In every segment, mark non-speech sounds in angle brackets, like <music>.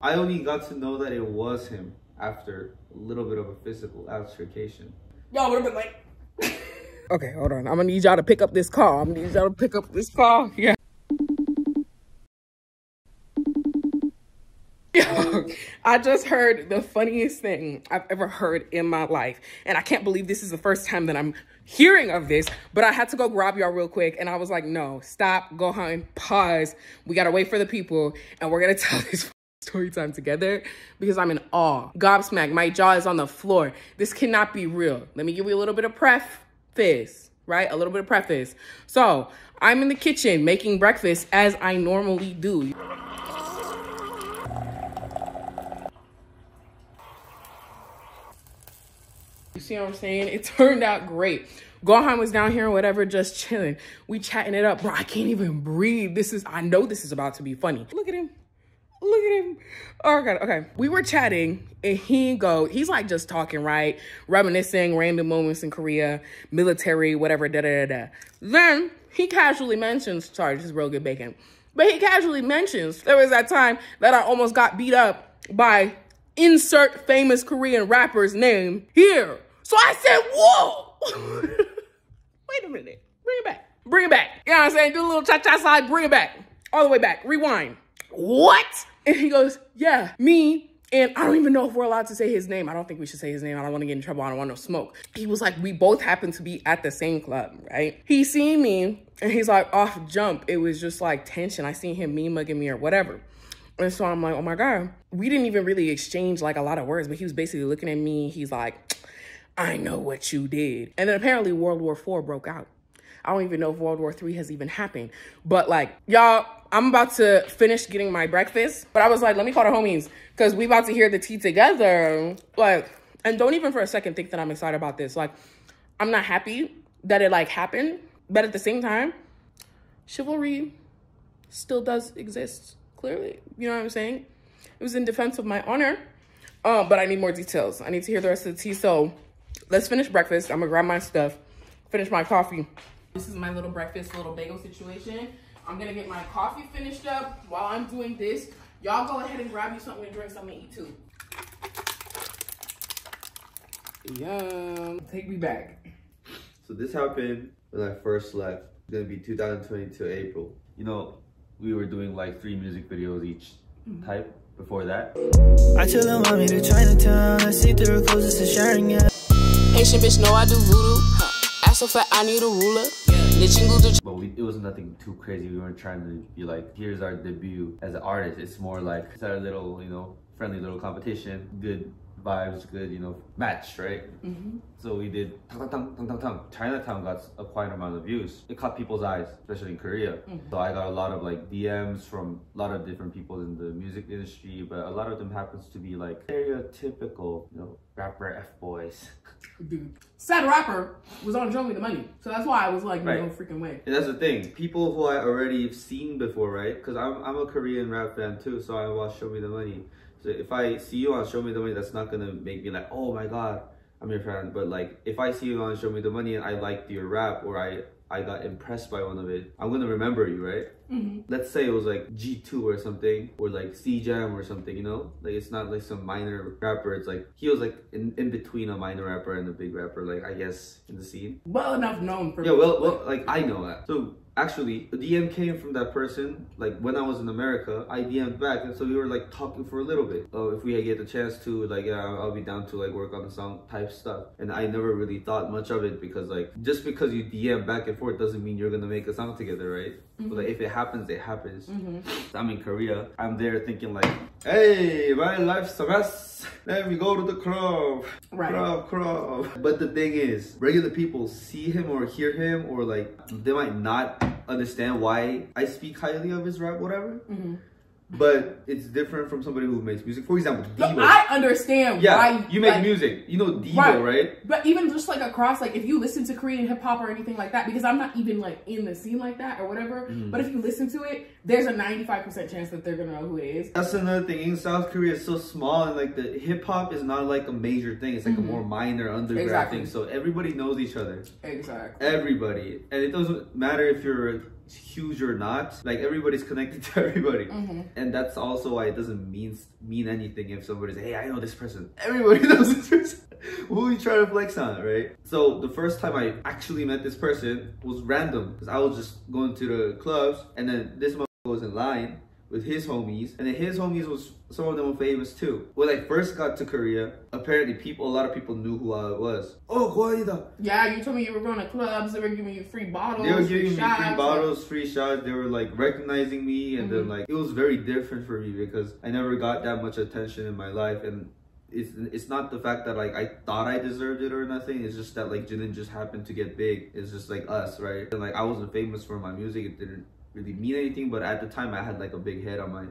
I only got to know that it was him after a little bit of a physical altercation. Y'all would have been like. <laughs> okay, hold on. I'm gonna need y'all to pick up this call. I'm gonna need y'all to pick up this call. <laughs> Yeah. <laughs> I just heard the funniest thing I've ever heard in my life. And I can't believe this is the first time that I'm hearing of this, but I had to go grab y'all real quick. And I was like, no, stop, go home, pause. We gotta wait for the people and we're gonna tell this story time together because I'm in awe. Gobsmacked, my jaw is on the floor. This cannot be real. Let me give you a little bit of preface, right? A little bit of preface. So I'm in the kitchen making breakfast as I normally do. You see what I'm saying? It turned out great. Gohan was down here or whatever, just chilling. We chatting it up. Bro, I can't even breathe. This is, I know this is about to be funny. Look at him. Look at him. Oh, God. Okay. We were chatting and he go, he's like just talking, right? Reminiscing random moments in Korea, military, whatever, da da da da. Then he casually mentions, sorry, this is real good bacon. But he casually mentions there was that time that I almost got beat up by insert famous Korean rapper's name here. So I said, whoa. <laughs> Wait a minute. Bring it back. Bring it back. You know what I'm saying? Do a little cha-cha slide. Bring it back. All the way back. Rewind. What? And he goes, yeah, me. And I don't even know if we're allowed to say his name. I don't think we should say his name. I don't want to get in trouble. I don't want no smoke. He was like, we both happened to be at the same club, right? He seen me and he's like, off jump. It was just like tension. I seen him me mugging me or whatever. And so I'm like, oh my God. We didn't even really exchange like a lot of words, but he was basically looking at me. He's like, I know what you did. And then apparently World War IV broke out. I don't even know if World War III has even happened. But like, y'all, I'm about to finish getting my breakfast. But I was like, let me call the homies because we about to hear the tea together. Like, and don't even for a second think that I'm excited about this. Like, I'm not happy that it like happened. But at the same time, chivalry still does exist, clearly. You know what I'm saying? It was in defense of my honor. Um, but I need more details. I need to hear the rest of the tea. So let's finish breakfast. I'm gonna grab my stuff, finish my coffee. This is my little breakfast, little bagel situation. I'm gonna get my coffee finished up while I'm doing this. Y'all go ahead and grab you something to drink, something to eat too. Yum. Take me back. So this happened when I first left. It's gonna be 2022 April. You know, we were doing like three music videos each mm-hmm. type before that. I tell them want me to Chinatown. I see through her closest to sharing it. Haitian bitch know I do voodoo. Huh. Ass so fat, I need a ruler. But we, it was nothing too crazy. We weren't trying to be like, here's our debut as an artist. It's more like, it's our little, you know, friendly little competition. Good vibes, good, you know, match, right? Mm-hmm. So we did tang tang tang tang tang. Chinatown got a quite amount of views. It caught people's eyes, especially in Korea. Mm-hmm. So I got a lot of like DMs from a lot of different people in the music industry, but a lot of them happens to be like stereotypical, you know, rapper f boys. <laughs> Dude, said rapper was on Show Me the Money, so that's why I was like, Right. no freaking way. And that's the thing. People who I already seen before, right? Because I'm, I'm a Korean rap fan too, so I watch Show Me the Money. So if I see you on Show Me the Money, that's not gonna make me like, oh my god, I'm your fan. But like, if I see you on Show Me the Money and I liked your rap or I I got impressed by one of it, I'm gonna remember you, right? Mm-hmm. Let's say it was like G2 or something, or like C Jamm or something, you know? Like it's not like some minor rapper. It's like he was like in, in between a minor rapper and a big rapper, like I guess in the scene. Well enough known for Yeah, well, well, like I know that. So actually, a DM came from that person. Like when I was in America, I DM'd back, and so we were like talking for a little bit. Oh, if we get the chance to, like, yeah, I'll be down to like work on the song type stuff. And I never really thought much of it because like just because you DM back and forth doesn't mean you're gonna make a song together, right? Mm-hmm. But like if it happens, it happens. So I'm in Korea. I'm there thinking like, hey, my life's a mess. Let me go to the club. Right. Club, club. But the thing is, regular people see him or hear him or like they might not understand why I speak highly of his rap, whatever. Mhm. But it's different from somebody who makes music. For example, Devo. I understand yeah, why you make like, music. You know Devo, Right. right? But even just like across, like if you listen to Korean hip hop or anything like that, because I'm not even like in the scene like that or whatever. Mm. But if you listen to it, there's a 95% chance that they're gonna know who it is. That's another thing. In South Korea, it's so small, and like the hip hop is not like a major thing. It's like a more minor underground Exactly. thing. So everybody knows each other. Exactly. Everybody, and it doesn't matter if you're huge or not, like everybody's connected <laughs> to everybody. Mm-hmm. And that's also why it doesn't mean mean anything if somebody's hey, I know this person. <laughs> Everybody knows this person. <laughs> Who are you trying to flex on, right? So the first time I actually met this person was random because I was just going to the clubs and then this one was in line with his homies, and then his homies was some of them were famous too. When I first got to Korea, apparently people, a lot of people knew who I was. Oh, Koreeda. Yeah, you told me you were going to clubs. They were giving you free bottles. They were free giving me shots, free bottles, free shots. They were like recognizing me, and then Mhm. like it was very different for me because I never got that much attention in my life, and it's it's not the fact that like I thought I deserved it or nothing. It's just that like Jimin just happened to get big. It's just like us, right? And like I wasn't famous for my music. It didn't really mean anything, but at the time I had like a big head on my,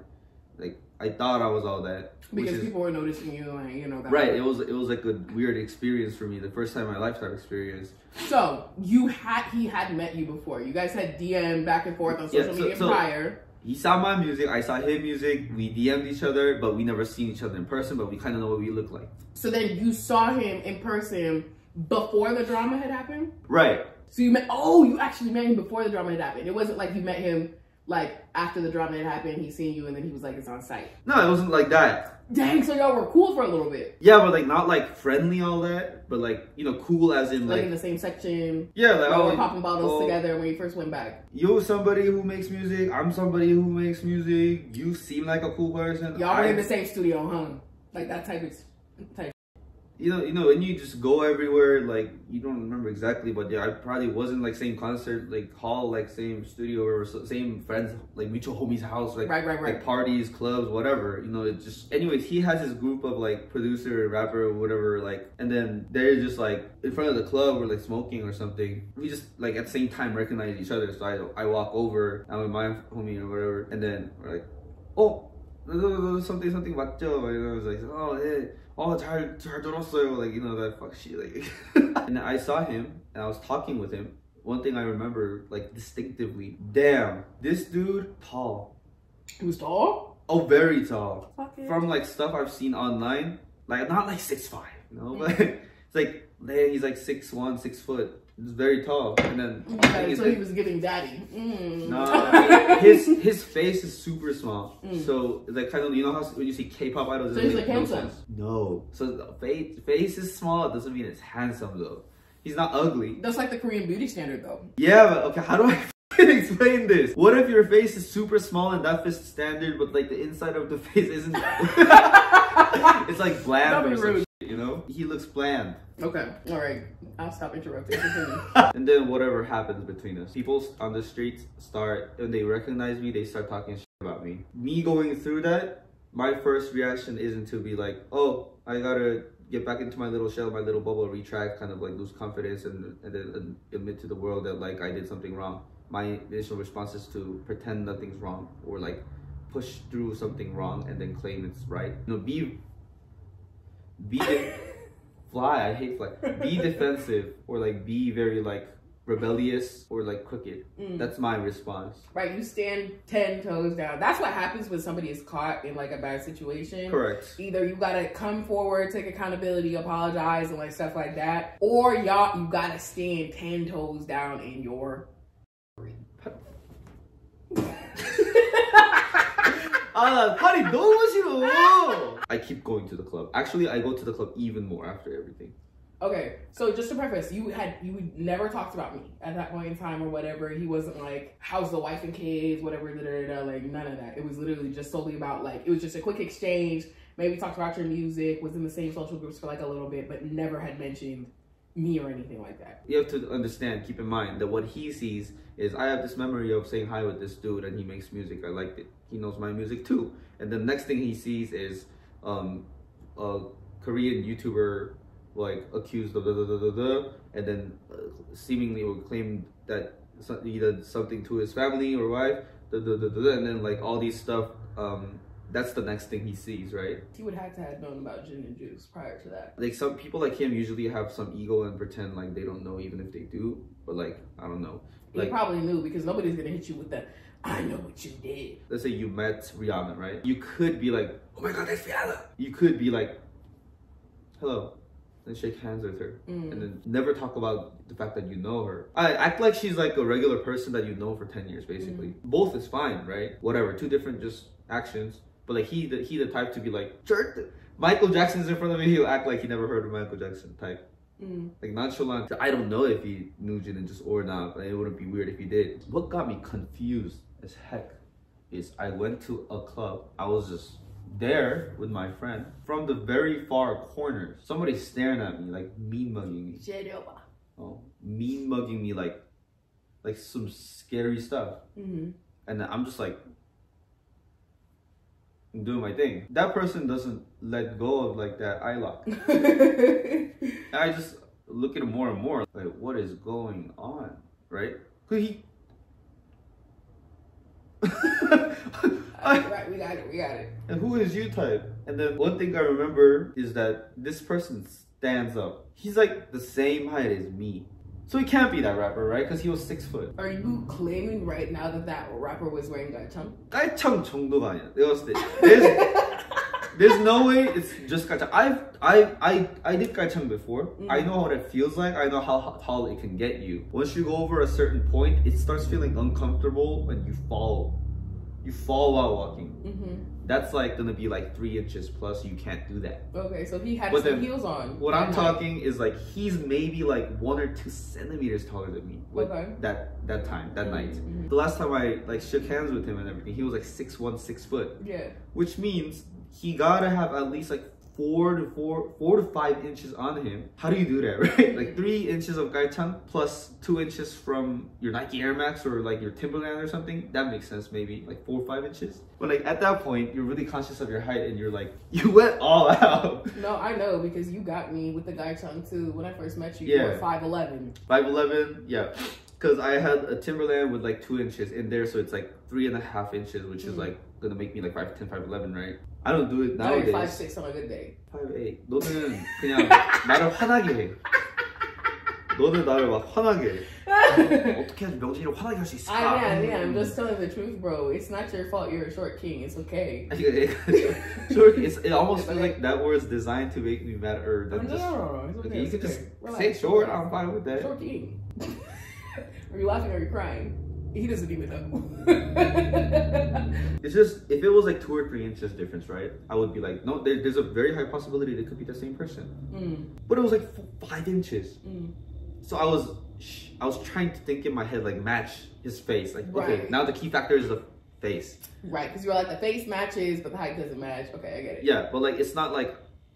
like I thought I was all that. because is- people were noticing you, and you know that. Right, it was it was like a weird experience for me, the first time in my lifetime experience. So you had he had met you before. You guys had DM back and forth on Yeah, social so- media so- prior. He saw my music, I saw his music, we DM'd each other, but we never seen each other in person, but we kind of know what we look like. So then you saw him in person before the drama had happened. Right. So you met. Oh, you actually met him before the drama had happened. It wasn't like you met him like after the drama had happened. He seen you and then he was like, "It's on site." No, it wasn't like that. Dang. So y'all were cool for a little bit, Yeah, but like not like friendly all that, but like, you know, cool as in like, in the same section. yeah, like, Y'all oh, were popping bottles oh, together when you first went back. You're somebody who makes music, I'm somebody who makes music, you seem like a cool person. Y'all were I- in the same studio, huh? Like that type of type. You know, you know, and you just go everywhere. Like you don't remember exactly, but yeah, I probably wasn't like same concert, like hall, like same studio or same friends, like mutual homies' house, like Right, right, right. like parties, clubs, whatever. You know, it just. Anyways, he has his group of like producer, rapper, whatever. Like, and then they're just like in front of the club or like smoking or something. We just like at the same time recognize each other. So I I walk over, I'm with my homie or whatever, and then we're like, oh something something 맞죠? And I was like, oh yeah, oh 잘 잘 들었어요. Like you know that fuck shit. Like, and <laughs> I saw him and I was talking with him. One thing I remember like distinctively, damn, this dude tall. He was tall. Oh, very tall. Fucking. From like stuff I've seen online, like not like six five, you know, but <laughs> it's like man, he's like six one, six foot. He's very tall, and then I think Okay, so he like- was giving daddy. Mm. no, <laughs> his his face is super small. Mm. So like kind of you know how when you see K-pop idols, So it he's, like, no handsome? sense. No, so the face face is small. It doesn't mean it's handsome though. He's not ugly. That's like the Korean beauty standard, though. Yeah, but okay, how do I <laughs> explain this? What if your face is super small and that fits standard, but like the inside of the <laughs> face isn't? it's like bland or be some rude. shit, you know? He looks bland. Okay, all right. I'll stop interrupting. <laughs> And then whatever happens between us, people on the streets start when they recognize me, they start talking shit about me. Me going through that, my first reaction isn't to be like, oh, I gotta get back into my little shell, my little bubble, retract, kind of like lose confidence, and and then and admit to the world that like I did something wrong. My initial response is to pretend nothing's wrong or like push through something wrong and then claim it's right. You know, be be de- fly. I hate fly. Be <laughs> defensive or like be very like rebellious or like crooked. Mm. That's my response. Right, you stand ten toes down. That's what happens when somebody is caught in like a bad situation. Correct. Either you gotta come forward, take accountability, apologize, and like stuff like that, or y'all you gotta stand ten toes down in your. 아, 파리 너무 싫어. I keep going to the club. Actually, I go to the club even more after everything. Okay, so just to preface, you had you never talked about me at that point in time or whatever. He wasn't like, "How's the wife and kids?" Whatever, da, da, da, da, like none of that. It was literally just solely about like it was just a quick exchange. Maybe talked about your music, was in the same social groups for like a little bit, but never had mentioned me or anything like that. You have to understand, keep in mind that what he sees is I have this memory of saying hi with this dude and he makes music. I liked it. He knows my music too. And the next thing he sees is um, a Korean YouTuber like accused of da da da da da, and then uh, seemingly will claim that he did something to his family or wife, da, da, da, da, da, and then like all these stuff. Um, that's the next thing he sees, right? He would have to have known about Jin and Juice prior to that. like some people like him usually have some ego and pretend like they don't know even if they do but like i don't know He probably knew because nobody's gonna hit you with the "I know what you did." let's say you met rihanna right you could be like oh my god that's rihanna you could be like hello and shake hands with her, Mm. and then never talk about the fact that you know her. I act like she's like a regular person that you know for ten years, basically. Mm. Both is fine, right? Whatever, two different just actions. But like he, the, he the type to be like, jerk. Michael Jackson's in front of me, he'll act like he never heard of Michael Jackson type. Mm. Like nonchalant. I don't know if he knew Jin and Juice or not, but it wouldn't be weird if he did. What got me confused as heck is I went to a club. I was just there with my friend. From the very far corner, somebody staring at me, like mean mugging me. Oh, mean mugging me like like some scary stuff. Mm-hmm. And I'm just like I'm doing my thing. That person doesn't let go of like that eye lock. <laughs> I just look at him more and more, like, what is going on, right? 'Cause he. I- right, we got it, we got it. and who is you type? And then one thing I remember is that this person stands up. He's like the same height as me. So he can't be that rapper, right? Because he was six foot. Are you claiming right now that that rapper was wearing gaichang? 깔창 정도가 아니야. 내가 봤을 때. There's no way it's just kacang. I've I I I did kacang before. Mm. I know what it feels like. I know how how it can get you. Once you go over a certain point, it starts feeling uncomfortable and you fall. You fall while walking. Mm -hmm. That's like gonna be like three inches plus. You can't do that. Okay, so he had some heels on. What I'm talking is like he's maybe like one or two centimeters taller than me. Like okay. That that time that night. Mm -hmm. The last time I like shook hands with him and everything, he was like six one six foot. Yeah. Which means he gotta have at least like four to four four to five inches on him. How do you do that, <laughs> right? Like three inches of gaitang plus two inches from your Nike Air Max or like your Timberland or something. That makes sense, maybe like four or five inches. But like at that point, you're really conscious of your height and you're like, <laughs> you went all out. No, I know because you got me with the gaichang too. When I first met you, Yeah. you were five eleven. Five eleven, yeah Because I had a Timberland with like two inches in there, so it's like three and a half inches, which is Mm. like gonna make me like 5'10, 5'11, right? I don't do it Now you're nowadays. five six on a good day. 5'8. 너는 그냥 나를 화나게 해. 너는 나를 막 화나게 해. 어떻게 하지 명진이를 화나게 할 수 있을까? I yeah, yeah. I'm just telling the truth, bro. It's not your fault. You're a short king. It's okay. <laughs> sure, it's, it almost It's feels okay. like that word's designed to make me mad or No, than no, just. no, no. It's Okay, okay. you it's can just okay. Relax, say short. relax. I'm fine with that. Short king. <laughs> are you laughing or are you crying? He doesn't even know. <laughs> It's just if it was like two or three inches difference, right? I would be like, no, there, there's a very high possibility they could be the same person. mm, But it was like f- five inches. mm. So I was, I was trying to think in my head like match his face. Like okay, now the key factor is the face. Right, because you're like the face matches, but the height doesn't match. Okay, I get it. Yeah, but like it's not like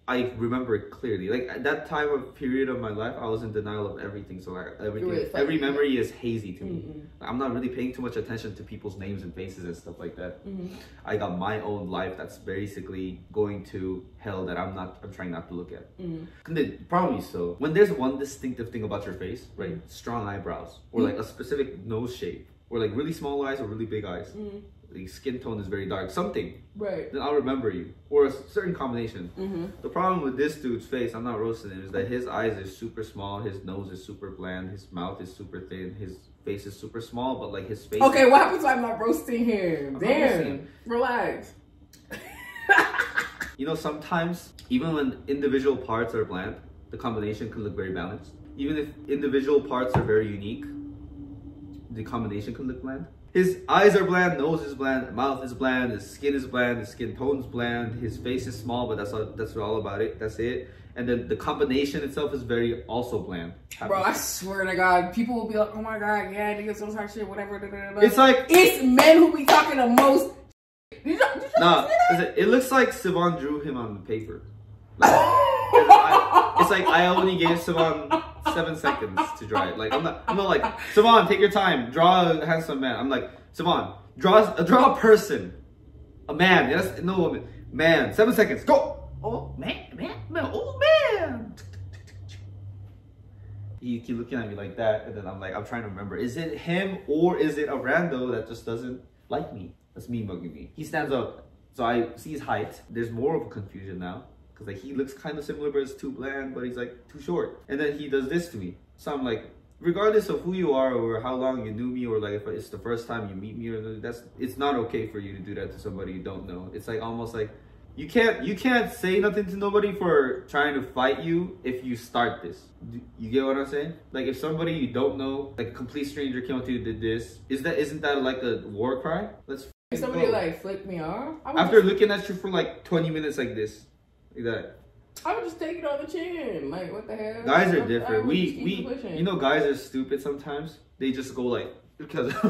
I remember it clearly. Like at that time of period of my life, I was in denial of everything. So like everything, really every memory is hazy to me. Mm-mm. I'm not really paying too much attention to people's names and faces and stuff like that. Mhm. I got my own life that's basically going to hell that I'm not. I'm trying not to look at. Mm. 근데 problem is though, when there's one distinctive thing about your face, right? Strong eyebrows, or like a specific nose shape, or like really small eyes or really big eyes. The skin tone is very dark. Something. Right. Then I'll remember you, or a certain combination. Mm-hmm. The problem with this dude's face, I'm not roasting him, is that his eyes are super small, his nose is super bland, his mouth is super thin, his face is super small, but like his face. Okay, what happens when I'm not roasting him? I'm Damn. roasting him. Relax. <laughs> You know, sometimes even when individual parts are bland, the combination can look very balanced. Even if individual parts are very unique, the combination can look bland. His eyes are bland, nose is bland, mouth is bland, his skin is bland, his skin tone's bland, his face is small, but that's all, that's all about it. That's it. And then the combination itself is very also bland. Bro, I swear to God, people will be like, oh my God, yeah, niggas don't talk shit, whatever. da, da, da, da." It's like It's men who be talking the most. Did you, did you nah, see that? it, it looks like Sivan drew him on the paper. <laughs> Like, I- it's like I only gave Sivan seven seconds to draw it. Like I'm not, I'm not like Sivan, take your time, draw a handsome man. I'm like Sivan, draw, uh, draw a person, a man. Yes, no woman, man. Seven seconds, go. Oh man, man, man, oh man. You keep looking at me like that, and then I'm like, I'm trying to remember. Is it him or is it a rando that just doesn't like me? That's me mugging me. He stands up, so I see his height. There's more of a confusion now because like he looks kind of similar, but it's too bland, but he's like too short. And then he does this to me. So I'm like, regardless of who you are or how long you knew me, or like if it's the first time you meet me, or that's it's not okay for you to do that to somebody you don't know. It's like almost like you can't you can't say nothing to nobody for trying to fight you if you start this. You get what I'm saying? Like if somebody you don't know, like a complete stranger came up to you did this, is that isn't that like a war cry? Let's If somebody go. like flicked me off, after looking at you for like 20 minutes like this, that. I would just take it on the chin. Like what the hell? Guys are different. We we you know guys are stupid sometimes. They just go like because <laughs>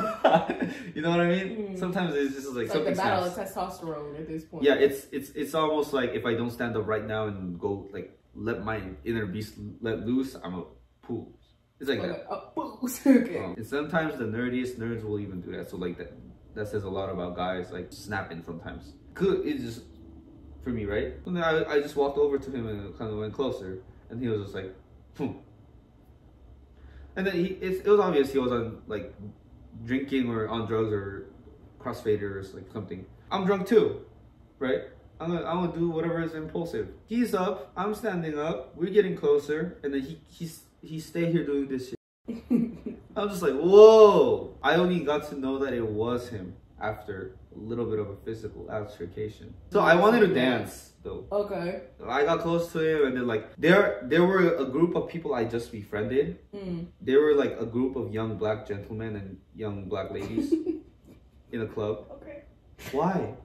you know what I mean. Mm. Sometimes it's just like it's like the battle snaps. of testosterone at this point. Yeah, it's it's it's almost like if I don't stand up right now and go like let my inner beast let loose, I'm a poo. It's like that. oh, <laughs> okay. Um, and sometimes the nerdiest nerds will even do that. So like that that says a lot about guys like snapping sometimes. Good, it's just for me, right? And then I I just walked over to him and kind of went closer, and he was just like, hmm. And then he it's, it was obvious he was on like drinking or on drugs or crossfader or like something. I'm drunk too, right? I'm gonna, I'm gonna do whatever is impulsive. He's up, I'm standing up, we're getting closer, and then he he's he stay here doing this shit. <laughs> I'm just like, whoa! I only got to know that it was him after a little bit of a physical altercation. So I wanted to dance though. okay. I got close to him, and then like there there were a group of people I just befriended. Mm. They were like a group of young black gentlemen and young black ladies <laughs> in a club. Okay. Why? <laughs>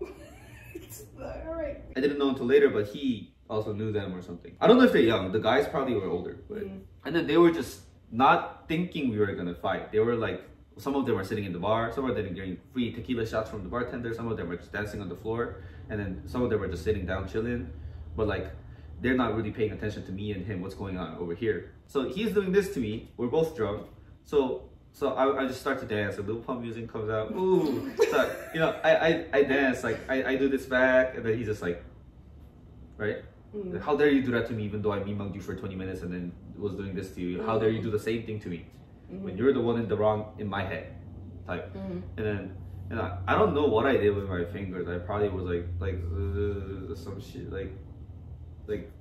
All right. I didn't know until later, but he also knew them or something. I don't know if they're young. The guys probably were older, but Mm. and then they were just not thinking we were gonna fight. They were like, some of them were sitting in the bar, some of them were getting free tequila shots from the bartender, some of them were just dancing on the floor, and then some of them were just sitting down chilling. But like, they're not really paying attention to me and him. What's going on over here? So he's doing this to me. We're both drunk. So so I, I just start to dance. The little pump music comes out. Ooh, so you know I, I I dance like I, I do this back, and then he's just like, right? Mm. How dare you do that to me even though I mimunged you for 20 minutes and then was doing this to you? How dare you do the same thing to me when you're the one in the wrong in my head? Type. Mm. And then and I, I don't know what I did with my fingers. I probably was like like uh, some shit like like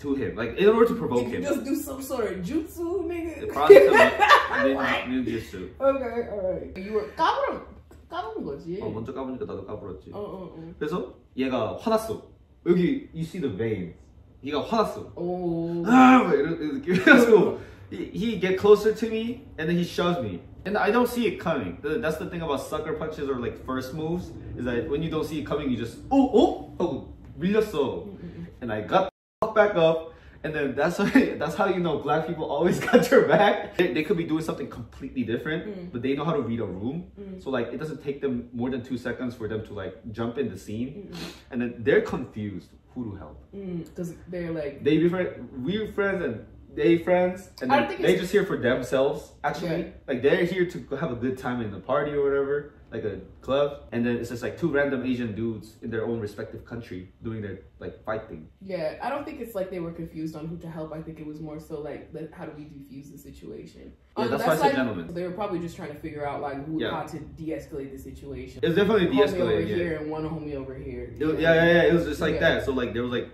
to him. Like in order to provoke Did you him. just do some sort of jutsu, nigga? It probably some <laughs> nin- What? ninjutsu. Okay, alright. You were 까불어 까불은 거지. 어, 먼저 까보니까 나도 까불었지. 어, 어, 어. 그래서 얘가 화났어. 여기 you see the veins. 얘가 화났어. 오. ah, 막 이런 이런 느낌이어서 he, he get closer to me and then he shoves me and I don't see it coming. The- That's the thing about sucker punches or like first moves is that when you don't see it coming, you just oh oh 하고 밀렸어, and I got the fuck back up. And then that's <laughs> how, that's how you know black people always got <laughs> your back. They, they could be doing something completely different, but they know how to read a room. So like it doesn't take them more than two seconds for them to like jump in the scene, and then they're confused who to help Because Mm, they're like, they be friend, we're friends and they friends, and I then think they it's- just here for themselves. Actually, Yeah. like they're here to have a good time in the party or whatever, like a club. And then it's just like two random Asian dudes in their own respective country doing their like fight thing. yeah, I don't think it's like they were confused on who to help. I think it was more so like, how do we defuse the situation? Yeah, Um, that's why I said like, gentlemen. They were probably just trying to figure out like who, Yeah. how to de-escalate the situation. it's was definitely homie over de-escalated. Yeah. here and one homie over here. It yeah, yeah, yeah. It was just like Yeah. that. So like there was like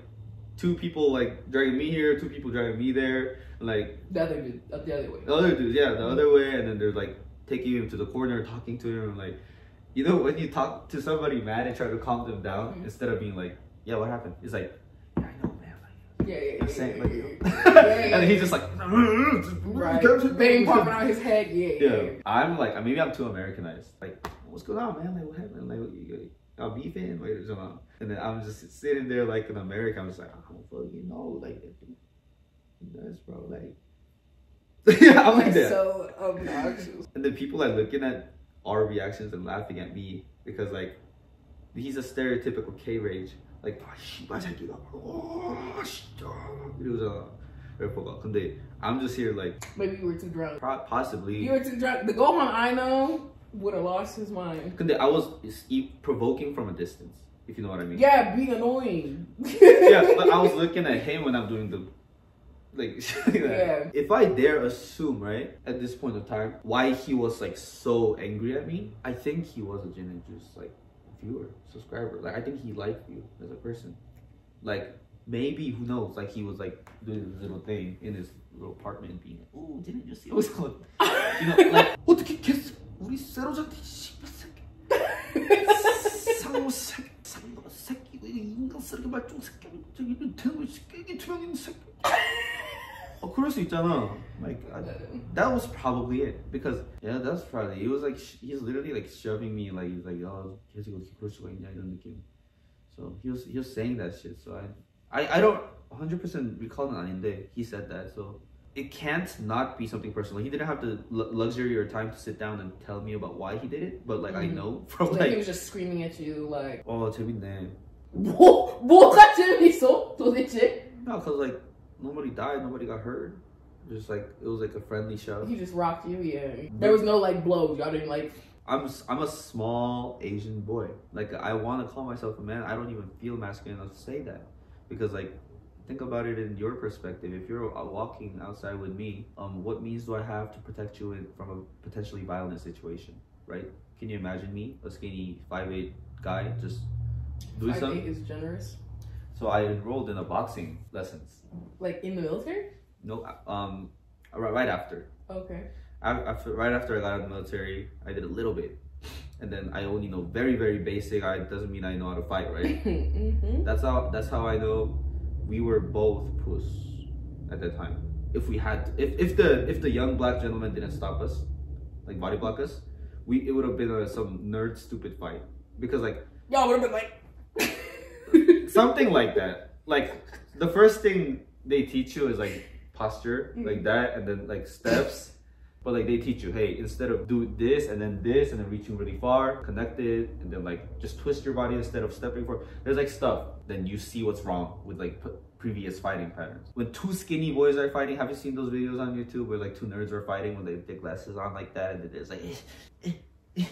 two people like dragging me here, two people dragging me there, like The other dude, uh, the other way. The other dudes, yeah, the other way, and then they're like taking him to the corner, talking to him, like, you know, when you talk to somebody mad and try to calm them down, Mhm. instead of being like, yeah, what happened? It's like, yeah, I know, man. Like, Yeah, yeah, yeah. saying, yeah, like, yeah, you yeah. know. Yeah, yeah, <laughs> and then he's just like, right. Vein popping out his head. Yeah, yeah. I'm like, maybe I'm too Americanized. Like, what's going on, man? Like, what happened? Like, y'all beefing? Wait, what's going on? And then I'm just sitting there like in America. I'm just like, I don't fucking know. Like, that's bro. Like, <laughs> yeah, I'm like That's that. so obnoxious. And then people are looking at our reactions and laughing at me because like he's a stereotypical K rage. Like 아 씨발 새끼가 와 진짜 이러잖아. 래퍼가. 근데 I'm just here like Maybe you were too drunk. pro- possibly. You were too drunk. The Gohan I know would have lost his mind. Cause I was provoking from a distance, if you know what I mean. Yeah, be annoying. yeah, <laughs> but I was looking at him when I'm doing the like <laughs> yeah. if i dare assume right at this point of time why he was like so angry at me i think he was a Jin and Juice like viewer subscriber like i think he liked you as a person like maybe who knows like he was like doing this little thing in his little apartment being like oh didn't you see I was like, you know like what the kiss 우리 세로자한테 씨발 새끼 상모 새끼 상모 새끼 인간 쓰레기 말종 새끼 저기 대놓고 새끼 투명 있는 새끼 어 그럴 수 있잖아 like I, that was probably it because yeah that's probably it was like he's literally like shoving me like he's like oh 계속 어떻게 그럴 수가 있냐 이런 느낌 so he was he was saying that shit so I I, I don't 100% recall 은 아닌데 he said that so it can't not be something personal. He didn't have the lu- luxury or time to sit down and tell me about why he did it, but like I Mhm. know <laughs> from Like he like was just screaming at you like oh 재밌네. 뭐 뭐가 재밌어 도대체? No, cause like nobody died, nobody got hurt. Just like it was like a friendly show. He just rocked you, yeah. There was no like blows. Y'all didn't like. I'm s- I'm a small Asian boy. Like I want to call myself a man. I don't even feel masculine enough to say that, because like think about it in your perspective. If you're walking outside with me, um, what means do I have to protect you in, from a potentially violent situation, right? Can you imagine me, a skinny five eight guy, just doing Five something? eight is generous. So I enrolled in a boxing lessons. Like in the military. No, um, right, right after. Okay. After right after I got out of the military, I did a little bit, and then I only know very very basic. I doesn't mean I know how to fight, right? <laughs> mm-hmm. that's how that's how I know we were both puss at that time. If we had, if if the if the young black gentleman didn't stop us, like body block us, we it would have been a, some nerd stupid fight because like Y'all would have been like. <laughs> something like that. Like the first thing they teach you is like posture, mm-hmm. like that, and then like steps. But like they teach you, hey, instead of do this and then this and then reaching really far, connect it, and then like just twist your body instead of stepping forward. There's like stuff. Then you see what's wrong with like previous fighting patterns. When two skinny boys are fighting, have you seen those videos on YouTube where like two nerds are fighting when they their glasses on like that and it's like. eh, eh, eh.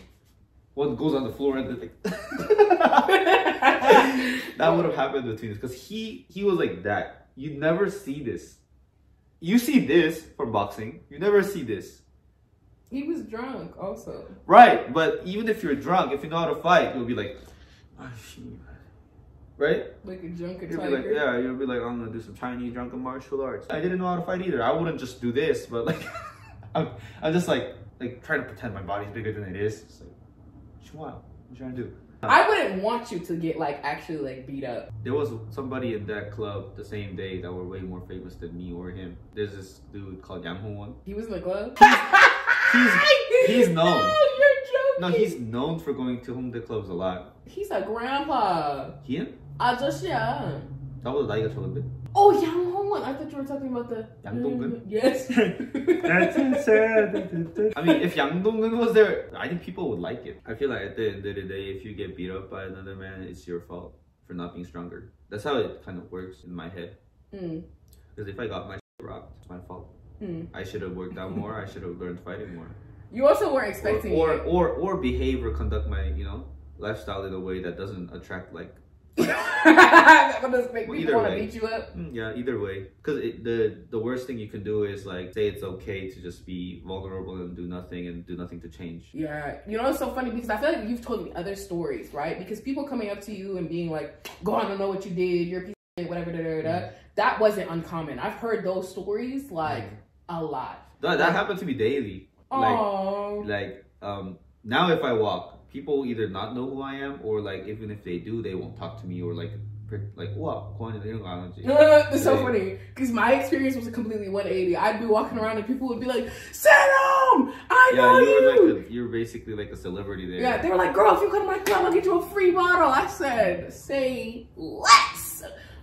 One goes on the floor and like <laughs> that would have happened between us because he he was like that. You never see this. You see this from boxing. You never see this. He was drunk also. Right, but even if you're drunk, if you know how to fight, you'll be like, "Ah, shit." Right? Like a drunken You'll be like, yeah, you'll be like, I'm gonna do some Chinese drunken martial arts. I didn't know how to fight either. I wouldn't just do this, but like, <laughs> I'm, I'm just like, like trying to pretend my body's bigger than it is. It's like, what? What you trying to do? I wouldn't want you to get like actually like beat up. There was somebody in that club the same day that were way more famous than me or him. There's this dude called Yang Hong Won. He was in the club. He's- he's <laughs> known. No, you're joking. No, he's known for going to Hongdae clubs a lot. He's a grandpa. He? 아저씨야. 나보다 나이가 적은데? Oh, Yang Hong I thought you were talking about the 양동근? <laughs> Yes. I mean, if Yang Dong-gun was there, I think people would like it. I feel like at the end of the day, if you get beat up by another man, it's your fault for not being stronger. That's how it kind of works in my head. Mm, Because if I got my shit rocked, it's my fault. mm. I should have worked out more. I should have learned fighting more. You also weren't Or, expecting or, it. or, or behave or conduct my, you know, lifestyle in a way that doesn't attract like <laughs> that just make Well, people want to beat you up. Mm, Yeah, either way. Because the the worst thing you can do is like say it's okay to just be vulnerable and do nothing and do nothing to change. Yeah, you know it's so funny because I feel like you've told me other stories, right? Because people coming up to you and being like, "Go on, I don't know what you did. You're a piece of shit, whatever." Da, da, da, da. That wasn't uncommon. I've heard those stories like a lot. That, that happened to me daily. Like Oh, like um now if I walk, people either not know who I am or like even if they do, they won't talk to me or like like wow, No, no, It's so funny because my experience was completely 180. I'd be walking around and people would be like, "Salam, I yeah, know you're you. Like you basically like a celebrity there. Yeah, they were like, "Girl, if you come to my club, I'll get you a free bottle." I said, "Say what?"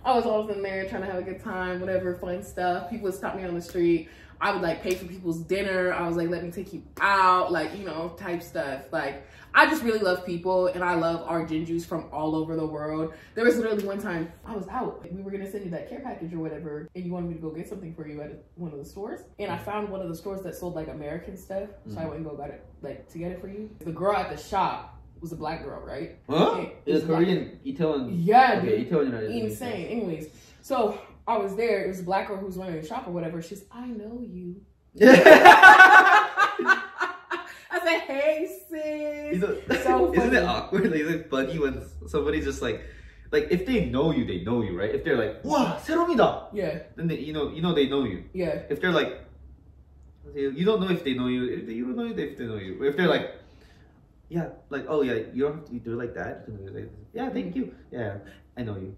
I was always in there trying to have a good time, whatever, fun stuff. People would stop me on the street. I would like pay for people's dinner. I was like, let me take you out, like, you know, type stuff. Like, I just really love people and I love our Jinjus from all over the world. There was literally one time I was out. We were gonna send you that care package or whatever, and you wanted me to go get something for you at one of the stores. And I found one of the stores that sold like American stuff. So I mm-hmm. went and go got it like to get it for you. The girl at the shop was a black girl, right? Huh? Yeah, It's it's like- Korean Itaewon. Yeah, Okay, dude. Itaewon Insane. Anyways, so I was there. It was a black girl who was running the shop or whatever. She's, I know you. <laughs> I said, hey, sis. Isn't, So isn't <laughs> funny. it awkward? Like, is it funny when somebody's just like, like if they know you, they know you, right? If they're like, "와 새롬이다," Yeah, then they, you know, you know they know you. yeah. If they're like, you don't know if they know you. If they, you don't know if they know you. If they're like, yeah, like oh yeah, you don't have to do it like that. You can do it like. Yeah, thank you. Yeah, I know you.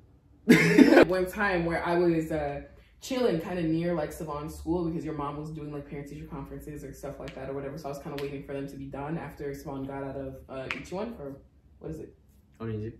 <laughs> One time where I was uh, chilling kind of near like Savon's school because your mom was doing like parent teacher conferences or stuff like that or whatever. So I was kind of waiting for them to be done after Savon got out of uh, each one or what is it? Orange.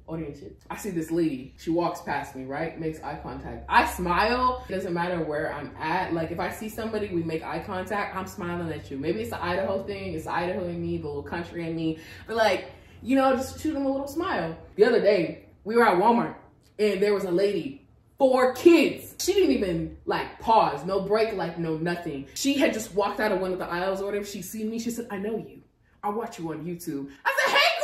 I see this lady. She walks past me, right? Makes eye contact. I smile. It doesn't matter where I'm at. Like if I see somebody, we make eye contact. I'm smiling at you. Maybe it's the Idaho thing. It's Idaho in me, the little country in me. But like, you know, just shoot them a little smile. The other day, we were at Walmart and there was a lady four kids. She didn't even like pause, no break, like no nothing. She had just walked out of one of the aisles or whatever. She seen me. She said, "I know you. I watch you on YouTube." I said, "Hey, girl."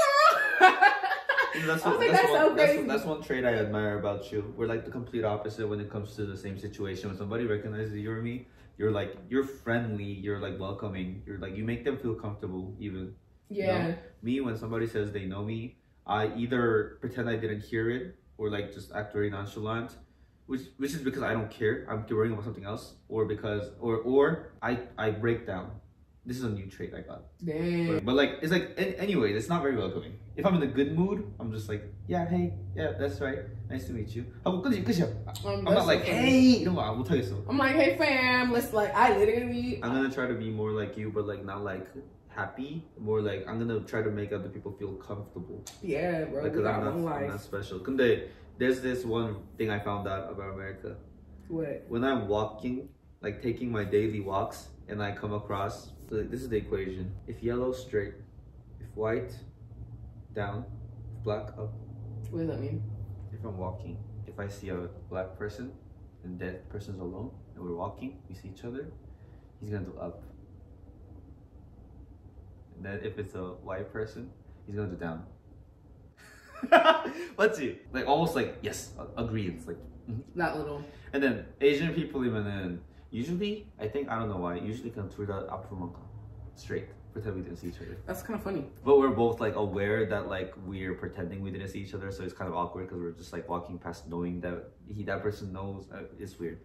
That's, one, like, that's, "That's one, so that's, crazy." that's one trait I admire about you. We're like the complete opposite when it comes to the same situation. When somebody recognizes you or me, you're like you're friendly, you're like welcoming, you're like you make them feel comfortable even. yeah. No. Me when somebody says they know me, I either pretend I didn't hear it or like just act very nonchalant. Which, which is because I don't care. I'm worrying about something else, or because, or or I I break down. This is a new trait I got. But, but like it's like anyway, it's not very welcoming. If I'm in a good mood, I'm just like, yeah, hey, yeah, that's right. Nice to meet you. I'm, um, I'm not like, hey, you know what? I will tell you so. I'm like, hey, fam. Let's like, I literally. I'm gonna try to be more like you, but like not like happy. More like I'm gonna try to make other people feel comfortable. Yeah, bro. Because like, I'm, not. I'm not special. 근데 there's this one thing I found out about America. What? When I'm walking, like taking my daily walks, and I come across so this is the equation. If yellow straight, if white down; if black, up. What does that mean? If I'm walking, if I see a black person and that person's alone, and we're walking, we see each other, he's gonna do up. And then if it's a white person, he's gonna do down. <laughs> 맞지? Like almost like yes, a- agree. It's like, mhm. That little. and then Asian people이면은 usually I think I don't know why usually 그냥 둘다 앞으로만 가 straight pretend we didn't see each other. That's kind of funny. But we're both like aware that like we're pretending we didn't see each other, so it's kind of awkward because we're just like walking past knowing that he that person knows. Uh, it's weird.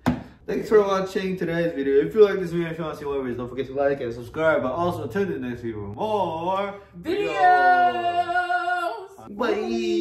Thanks for watching today's video. If you like this video, if you want to see more videos, don't forget to like and subscribe. But also tune in the next video for more Videos! Bye.